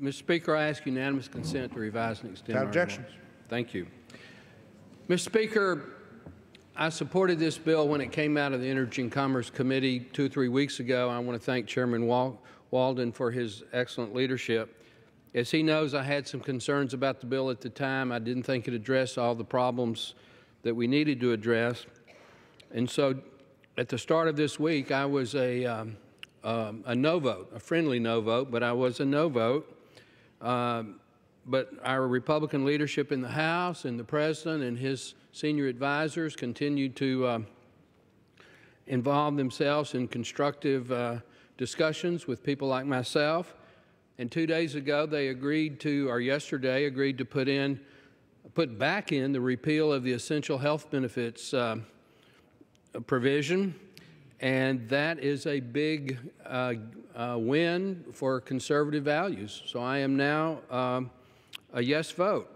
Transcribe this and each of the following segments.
Mr. Speaker, I ask unanimous consent to revise and extend Without our objection. remarks. Thank you. Mr. Speaker, I supported this bill when it came out of the Energy and Commerce Committee two or three weeks ago. I want to thank Chairman Wal- Walden for his excellent leadership. As he knows, I had some concerns about the bill at the time. I didn't think it addressed all the problems that we needed to address. And so at the start of this week, I was a, um, um, a no vote, a friendly no vote, but I was a no vote. Um, but our Republican leadership in the House and the President and his senior advisors continued to um, involve themselves in constructive uh, discussions with people like myself. And two days ago, they agreed to, or yesterday, agreed to put in, put back in the repeal of the essential health benefits uh, provision, and that is a big uh, uh, win for conservative values. So I am now um, a yes vote.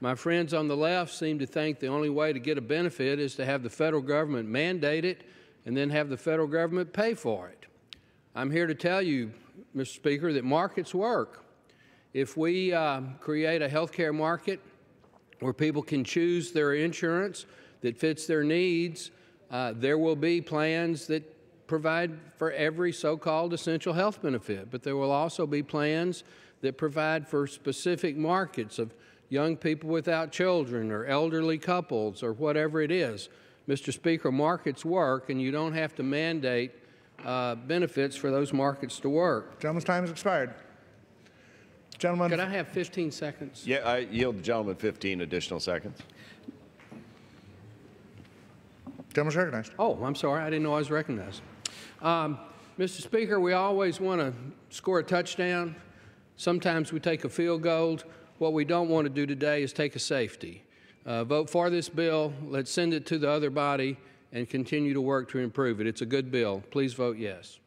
My friends on the left seem to think the only way to get a benefit is to have the federal government mandate it and then have the federal government pay for it. I'm here to tell you, Mr. Speaker, that markets work. If we uh, create a health care market where people can choose their insurance that fits their needs, uh, there will be plans that provide for every so-called essential health benefit, but there will also be plans that provide for specific markets of young people without children or elderly couples or whatever it is. Mr. Speaker, markets work, and you don't have to mandate uh, benefits for those markets to work. Gentleman's time has expired. Gentleman, Could I have 15 seconds? Yeah, I yield the gentleman 15 additional seconds. Gentleman's recognized. Oh, I'm sorry. I didn't know I was recognized. Um, Mr. Speaker, we always want to score a touchdown. Sometimes we take a field goal. What we don't want to do today is take a safety. Uh, vote for this bill. Let's send it to the other body and continue to work to improve it. It's a good bill. Please vote yes.